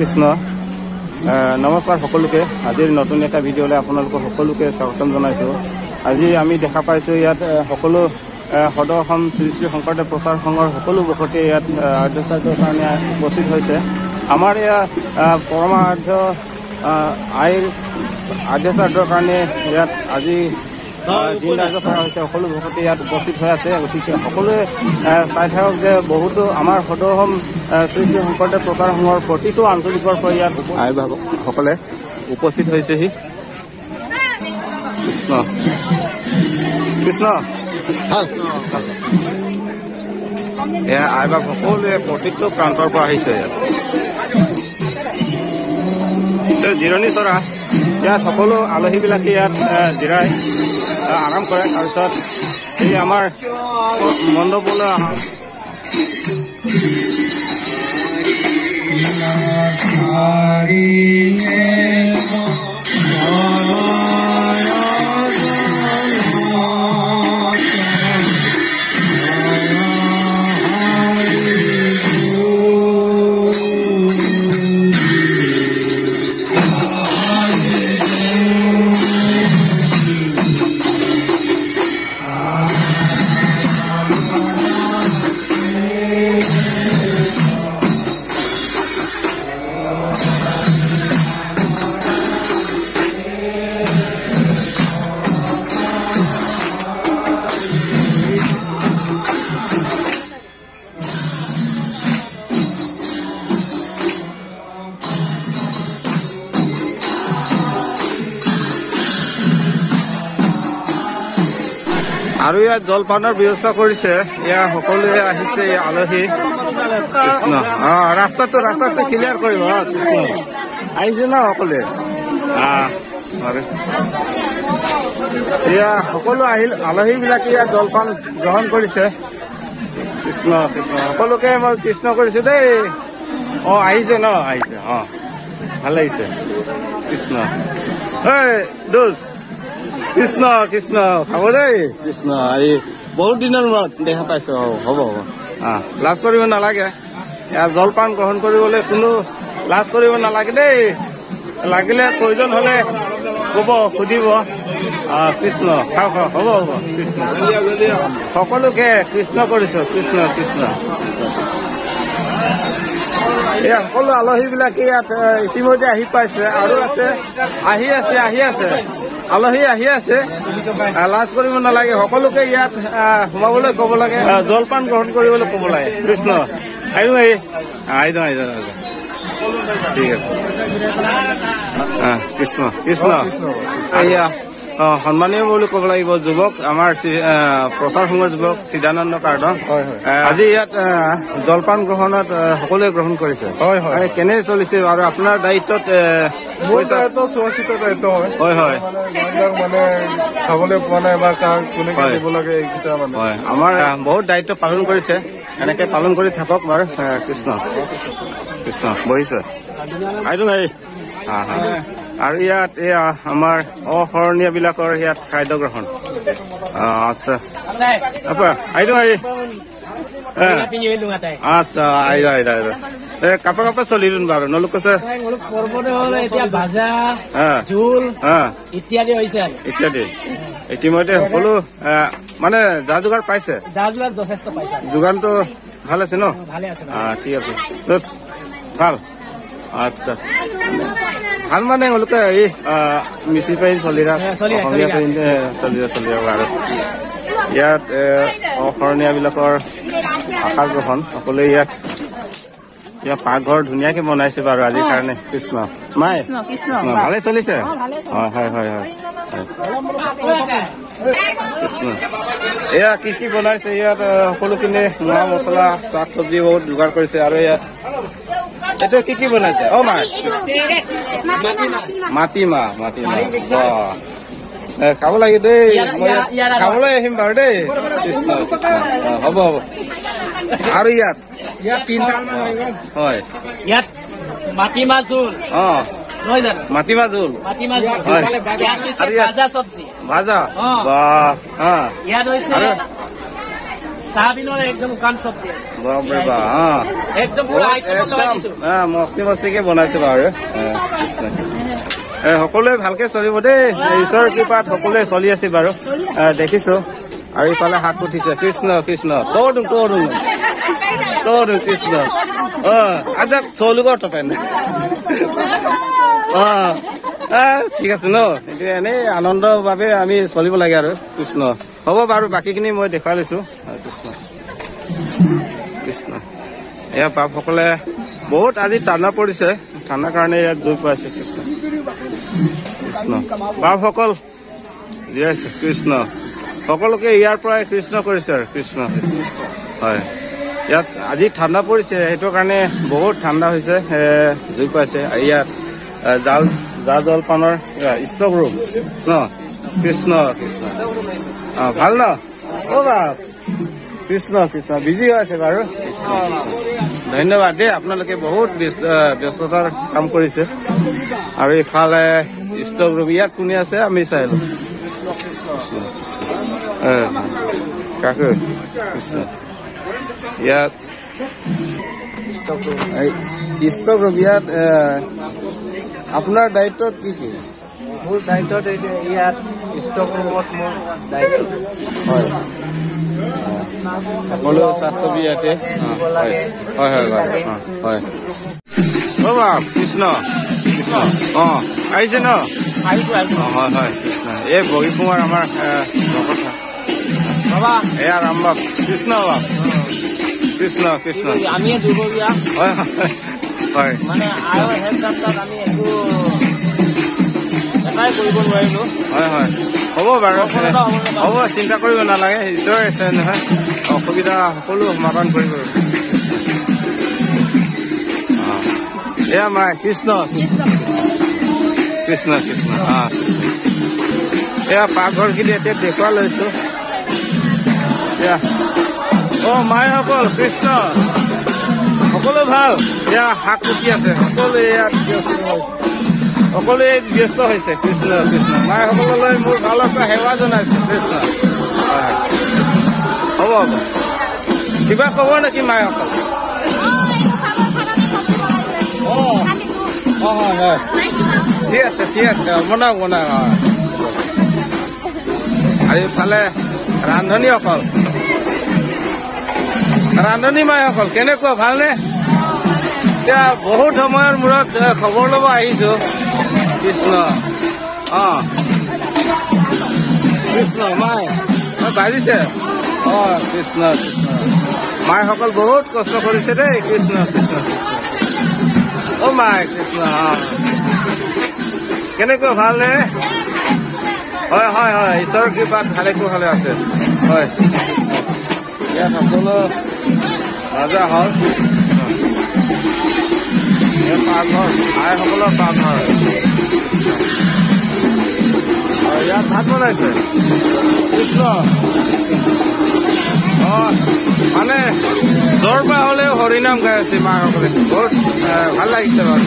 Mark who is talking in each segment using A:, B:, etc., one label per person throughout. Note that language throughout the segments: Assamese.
A: কৃষ্ণ। নমস্কাৰ সকলোকে। আজিৰ নতুন এটা ভিডিঅ'লৈ আপোনালোকক সকলোকে স্বাগতম জনাইছোঁ। আজি আমি দেখা পাইছোঁ ইয়াত সকলো সদৌ অসম শ্ৰী শ্ৰী শংকৰদেৱ প্ৰচাৰ সংঘৰ সকলো বসতিয়ে ইয়াত আৰ্যচাৰ্যৰ কাৰণে উপস্থিত হৈছে। আমাৰ ইয়াত আহ, আইৰ আৰ্যচাৰ্যৰ কাৰণে ইয়াত আজি দিন ধাৰ্য কৰা হৈছে সকলো ভকতি ইয়াত উপস্থিত হৈ আছে গতিকে সকলোৱে চাই থাকক যে বহুতো আমাৰ সদৌ অসম আহ, শ্ৰী শ্ৰী শংকৰদেৱ প্ৰচাৰ সংঘৰ প্ৰতিটো আঞ্চলিকৰ পৰা ইয়াত আই সকলে উপস্থিত হৈছেহি। কৃষ্ণ। কৃষ্ণ। এয়া আই বাপ সকলোৱে প্ৰতিটো প্ৰান্তৰ পৰা আহিছে ইয়াত। জিৰণি চৰা। ইয়াত সকলো আলহীবিলাকে ইয়াত জিৰাই। আৰাম কৰে তাৰপিছত এই আমাৰ মণ্ডপলৈ অহা আৰু ইয়াত জলপানৰ ব্যৱস্থা কৰিছে। এয়া সকলোৱে আহিছে আলহী। কৃষ্ণ। ৰাস্তাটো ৰাস্তাটো ক্লিয়াৰ কৰিব কৃষ্ণ। আহিছে ন সকলোৱে। এয়া সকলো আহিল আলহীবিলাকে ইয়াত জলপান গ্ৰহণ কৰিছে। কৃষ্ণ কৃষ্ণ। সকলোকে মই কৃষ্ণ কৰিছো দেই। অ আহিছে ন আহিছে অ। ভাল লাগিছে। কৃষ্ণ। ঐ দোষ কৃষ্ণ কৃষ্ণ। খাব দেই। কৃষ্ণ আজি বহুত দিনৰ মূৰত দেখা পাইছো হ'ব হ'ব। লাজ কৰিব নালাগে। জলপান গ্ৰহণ কৰিবলৈ কোনো লাজ কৰিব নালাগে দেই। লাগিলে প্ৰয়োজন হলে ক'ব সুধিব। কৃষ্ণ খাওক খাওক। হ'ব হ'ব কৃষ্ণ। সকলোকে কৃষ্ণ কৰিছো কৃষ্ণ কৃষ্ণ। এই সকলো আলহীবিলাকে ইয়াত ইতিমধ্যে আহি পাইছে আৰু আছে আহি আছে আহি আছে। আলহী আহি আছে। লাজ কৰিব নালাগে। সকলোকে ইয়াত সোমাবলৈ ক'ব লাগে। জলপান গ্ৰহণ কৰিবলৈ ক'ব লাগে। কৃষ্ণ আহিব আহি। আহি যাওঁ আহি যাওঁ আহি যাওঁ। ঠিক আছে। কৃষ্ণ কৃষ্ণ। এয়া সন্মানীয় বুলি ক'ব লাগিব যুৱক আমাৰ প্ৰচাৰ সংঘৰ যুৱক চিদানন্দ কাৰ্ডন। আহ, আজি ইয়াত জলপান গ্ৰহণত সকলোৱে গ্ৰহণ কৰিছে।
B: হয়, হয়।
A: কেনে চলিছে আৰু আপোনাৰ দায়িত্বত আহ,
B: মোৰ
A: পইচা
B: দায়িত্ব চোৱাচিতা দায়িত্ব হয়।
A: হয় হয়।
B: মানে যোনবিলাক মানে খাবলৈ পোৱা নাই বা কাক কোনে
A: হয়।
B: দিব লাগে এইকেইটা মানে।
A: হয়। আমাৰ বহুত দায়িত্ব পালন কৰিছে। এনেকে পালন কৰি থাকক বাৰু কৃষ্ণ। কৃষ্ণ বহিছে। আহিছো গাড়ী আৰু ইয়াত এয়া আমাৰ অসৰণীয় বিলাকৰ ইয়াত খাদ্য গ্ৰহণ আচ্ছা। আচ্ছা আহিলো আহিলো আহিলো কাপা কাপা চলিলোন বাৰু নলোক কৈছে।
C: ইত্যাদি
A: ইতিমধ্যে সকলো মানে যা যোগাৰ পাইছে। যোগানটো ভাল আছে ন? ঠিক আছে। ভাল। আচ্ছা। ভাল মানে তেওঁলোকে এই মিচিং পাইন চলি ৰাখ
C: এ, চলি ৰাখ,
A: অসমীয়া
C: চলি
A: পাইন চলি ৰাখ চলি ৰাখ আৰু ইয়াত অসৰণীয়াবিলাকৰ আশা গ্ৰহণ সকলোৱে ইয়াত ইয়াত পাকঘৰ ধুনীয়াকে বনাইছে বাৰু আজিৰ কাৰণে কৃষ্ণ মাই
D: কৃষ্ণ
A: ভালে চলিছে হয় হয় হয় হয় কৃষ্ণ এয়া কি কি বনাইছে ইয়াত সকলোখিনি মা মছলা শাক চব্জি বহুত যোগাৰ কৰিছে আৰু ইয়াত এইটো কি কি বনাইছে? অ মা। মাটিমাহ মাটিমাহ। অ। খাব লাগে দেই। মই খাবলৈ আহিম বাৰু দেই। কৃষ্ণ। হ'ব হ'ব। আৰু ইয়াত? হয়।
C: মাটিমাহ জোল।
A: অ। মাটিমাহ জোল।
C: ভাজা চব্জি।
A: ভাজা?
C: অ।
A: বা হা।
C: ইয়াত হৈছে
A: বাপ
C: একদম
A: মস্তি মস্তিকে বনাইছে বাৰু। সকলোৱে ভালকে চলিব দেই। ঈশ্বৰৰ কৃপাত সকলোৱে চলি আছে বাৰু। দেখিছো। আৰু ইফালে হাত উঠিছে কৃষ্ণ কৃষ্ণ। তৌদুং তৌদুং। তৌদুং কৃষ্ণ। অ আজ চৌলুকৰ টপেন। অ ঠিক আছে ন? এনেই আনন্দৰ বাবে আমি চলিব লাগে আৰু কৃষ্ণ। হ'ব বাৰু বাকীখিনি মই দেখুৱাই লৈছো। কৃষ্ণ। কৃষ্ণ। এয়া বাপসকলে বহুত আজি ঠাণ্ডা পৰিছে। ঠাণ্ডাৰ কাৰণে ইয়াত জুই পাইছে কৃষ্ণ। কৃষ্ণ। বাপসকল জীয়াইছে কৃষ্ণ। সকলোকে ইয়াৰ পৰাই কৃষ্ণ কৰিছে আৰু কৃষ্ণ। হয়। ইয়াত আজি ঠাণ্ডা পৰিছে সেইটো কাৰণে বহুত ঠাণ্ডা হৈছে জুই পাইছে। ইয়াত জাল জা জলপানৰ ষ্টক ৰুম ন কৃষ্ণ। কৃষ্ণ। অ ভাল ন অ বাপ কৃষ্ণ কৃষ্ণ বিজি হৈ আছে বাৰু। ধন্যবাদ দেই আপোনালোকে বহুত ব্যস্ত আহ, ব্যস্ততাৰ কাম কৰিছে। আৰু ইফালে ষ্টক ৰুম ইয়াত কোনে আছে? আমি চাই লওঁ। কাকু? কৃষ্ণ ইয়াত ষ্টক ৰুম ইয়াত আপোনাৰ দায়িত্বত কি কি?
C: মোৰ দায়িত্বত ইয়াত ষ্টক ৰুমত মোৰ দায়িত্ব
A: হয় সকলো ছবি ইয়াতে হয় হয় হয় হয় অ বাপ কৃষ্ণ কৃষ্ণ অ আহিছে ন হয় হয় কৃষ্ণ এই বগী কুমাৰ আমাৰ।
C: বাবা
A: এয়া ৰাম বাপ কৃষ্ণ বাপ কৃষ্ণ কৃষ্ণ
C: আমিয়ে দুবৰীয়া
A: হয় হয় হয়
C: মানে হেড যাত্ৰাত আমি একো কৰিব নোৱাৰিলো
A: হয় হয়। হ'ব বাৰু।
C: হ'ব
A: চিন্তা কৰিব নালাগে। ঈশ্বৰ আছে নহয়। অসুবিধা সকলো সমাধান কৰিব। এয়া মাই কৃষ্ণ। কৃষ্ণ কৃষ্ণ। কৃষ্ণ অ কৃষ্ণ। এয়া পাকঘৰখিনি এতিয়া দেখুৱা লৈছো। এয়া। অ মাইসকল কৃষ্ণ। সকলো ভাল? এয়া শাক কুটি আছে। ইয়াত ব্যস্ত হৈছে সকলোৱে ব্যস্ত হৈছে কৃষ্ণ কৃষ্ণ। মাইসকললৈ মোৰ ফালৰ পৰা সেৱা জনাইছো কৃষ্ণ। হ'ব হ'ব। কিবা ক'ব নেকি মাইসকল অ অ হয় ঠিক আছে ঠিক আছে বনাওক বনাওক আৰু ইফালে ৰান্ধনীসকল ৰান্ধনী মাইসকল কেনেকুৱা ভালনে? এতিয়া বহুত সময়ৰ মূৰত খবৰ ল'ব আহিছো। কৃষ্ণ অ কৃষ্ণ মাই অ, বাজিছে? অ কৃষ্ণ কৃষ্ণ মাইসকল বহুত কষ্ট কৰিছে দেই কৃষ্ণ কৃষ্ণ কৃষ্ণ অ মাই কৃষ্ণ অ কেনেকুৱা ভালনে? হয় হয় হয় ঈশ্বৰৰ কৃপাত ভালে কুশলে আছে। হয়। ইয়াত সকলো ৰজা হ'ল আইসকলৰ পাকঘৰ আৰু ইয়াত ভাত বনাইছে। কৃষ্ণ। অ মানে জ্বৰ পৰা হ'লেও হৰিনাম গাই আছে মাসকলে বহুত ভাল লাগিছে বাৰু।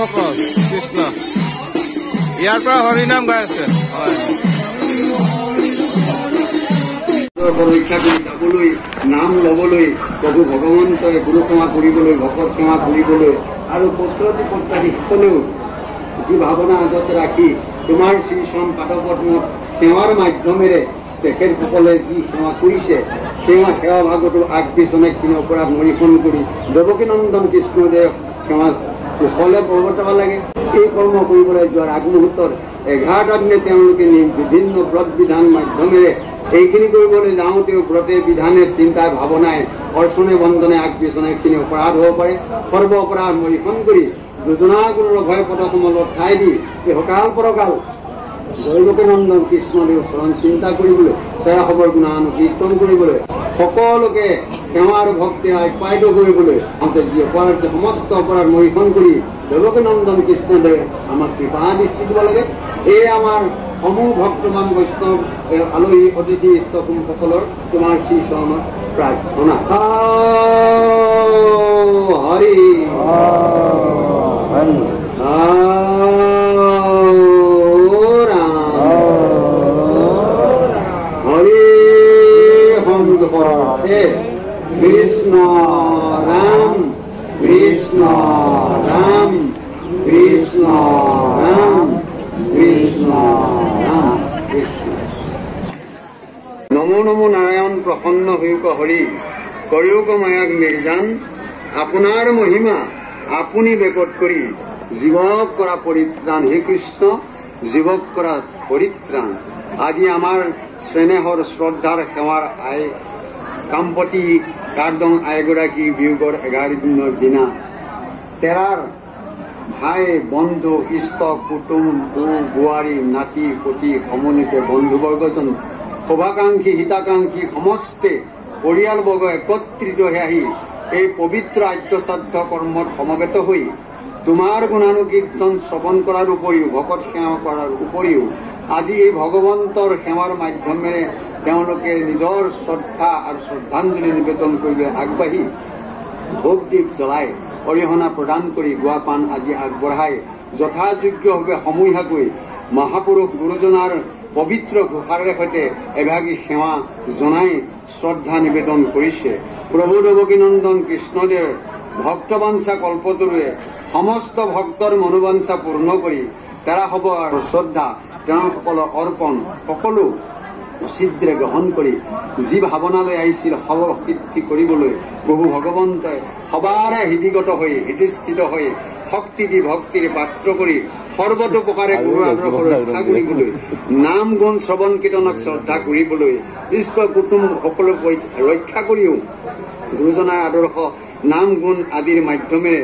A: ভকত কৃষ্ণ। ইয়াৰ পৰা হৰিনাম গাই আছে।
D: ৰক্ষা কৰি যাবলৈ নাম ল'বলৈ প্ৰভু ভগৱন্তই গুৰু সেৱা কৰিবলৈ ভকত সেৱা কৰিবলৈ আৰু পুত্ৰতি পুত্ৰাদিসকলেও যি ভাৱনা আগতে ৰাখি তোমাৰ শ্ৰী চৰণ পাদপদ্মত সেৱাৰ মাধ্যমেৰে তেখেতসকলে যি সেৱা কৰিছে সেৱা সেৱা ভাগতো আগ পিছনে কিনি অপৰাধ মৰিখন কৰি দেৱকীনন্দন কৃষ্ণদেৱ সেৱা কুশলে পৰ্বতাব লাগে। এই কৰ্ম কৰিবলৈ যোৱাৰ আগমুহূৰ্তৰ এঘাৰটা দিনে তেওঁলোকে বিভিন্ন ব্ৰত বিধান মাধ্যমেৰে এইখিনি কৰিবলৈ যাওঁতেও ব্ৰতে বিধানে চিন্তাই ভাৱনাই অৰ্চনে বন্দনে আগ পিছনে খিনি অপৰাধ হ'ব পাৰে। সৰ্ব অপৰাধ মৰিখন কৰি যোজনাগুৰুৰ ভয় পদকমলত ঠাই দি এই সকাল পৰকাল দৈৱকনন্দন কৃষ্ণদেৱ চৰণ চিন্তা কৰিবলৈ তেৰা খবৰ গুণানু কীৰ্তন কৰিবলৈ সকলোকে সেৱা আৰু ভক্তিৰ আপ্যায়িত কৰিবলৈ আহোঁতে যি অপৰাধ সমস্ত অপৰাধ মৰিখন কৰি দৈৱকনন্দন কৃষ্ণদেৱে আমাক কৃপা দৃষ্টি দিব লাগে। এই আমাৰ সমূহ ভক্তমান বৈষ্ণৱ আলহী অতিথি ইষ্টকুমসকলৰ তোমাৰ শ্ৰী চৰণত প্ৰাৰ্থনা হৰি হৰে হৰে কৃষ্ণ ৰাম কৃষ্ণ ৰাম কৃষ্ণ ৰাম কৃষ্ণ ৰাম কৃষ্ণ নমো নমো নাৰায়ণ প্ৰসন্ন হইক হৰি কৰিয়োগ মায়াক নিৰ্জান। আপোনাৰ মহিমা আপুনি বেকত কৰি। জীৱক কৰা পৰিত্ৰাণ হে কৃষ্ণ জীৱক কৰা পৰিত্ৰাণ। আজি আমাৰ স্নেহৰ শ্ৰদ্ধাৰ সেৱাৰ আই কামপতি কাৰ্দং আইগৰাকী বিয়োগৰ এঘাৰ দিনৰ দিনা। তেৰাৰ ভাই বন্ধু ইষ্ট কুটুম বৌ বোৱাৰী নাতি পতি সমন্বিতে বন্ধুবৰ্গজন শুভাকাংক্ষী হিতাকাংক্ষী সমস্তে পৰিয়ালবৰ্গ একত্ৰিত হৈ আহি এই পবিত্ৰ আদ্যশ্ৰাদ্ধ কৰ্মত সমবেত হৈ তোমাৰ গুণানুকীৰ্তন শ্ৰৱণ কৰাৰ উপৰিও ভকত সেৱা কৰাৰ উপৰিও আজি এই ভগৱন্তৰ সেৱাৰ মাধ্যমেৰে তেওঁলোকে নিজৰ শ্ৰদ্ধা আৰু শ্ৰদ্ধাঞ্জলি নিবেদন কৰিবলৈ আগবাঢ়ি ভোগ দীপ জ্বলাই অৰিহণা প্ৰদান কৰি গোৱা পাণ আদি আগবঢ়াই যথাযোগ্যভাৱে সমূহীয়াকৈ মহাপুৰুষ গুৰুজনাৰ পবিত্ৰ ঘোষাৰে সৈতে এভাগী সেৱা জনাই শ্ৰদ্ধা নিবেদন কৰিছে। প্ৰভু দেৱকীনন্দন কৃষ্ণদেৱ ভক্তবাঞ্ছা কল্পতৰুৱে সমস্ত ভক্তৰ মনোবাঞ্ছা পূৰ্ণ কৰি তেৰা হ'ব আৰু শ্ৰদ্ধা তেওঁসকলৰ অৰ্পণ সকলো উচিদ্ৰে গ্ৰহণ কৰি যি ভাৱনালৈ আহিছিল সব সিদ্ধি কৰিবলৈ প্ৰভু ভগৱন্তই সবাৰে হৃদিগত হৈ হৃদিস্থিত হৈ শক্তি দি ভক্তিৰ পাত্ৰ কৰি সৰ্বতোপকাৰে গুৰু আদৰ্শ ৰক্ষা কৰিবলৈ নাম গুণ শ্ৰৱণ কীৰ্তনক শ্ৰদ্ধা কৰিবলৈ ইষ্ট কুটুম সকলো ৰক্ষা কৰিও গুৰুজনাৰ আদৰ্শ নাম গুণ আদিৰ মাধ্যমেৰে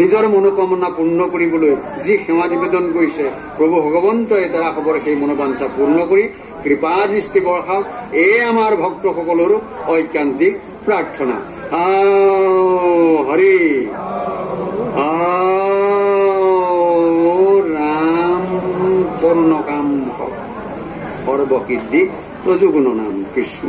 D: নিজৰ মনোকামনা পূৰ্ণ কৰিবলৈ যি সেৱা নিবেদন কৰিছে প্ৰভু ভগৱন্তই দ্বাৰা খবৰ সেই মনোবাঞ্ছা পূৰ্ণ কৰি কৃপা দৃষ্টি বৰ্ষাওক এয়ে আমাৰ ভক্তসকলৰো ঐকান্তিক প্ৰাৰ্থনা। হৰি আও ৰাম পূৰ্ণকাম সৰ্বসিদ্ধি প্ৰযোগুণ নাম কৃষ্ণ।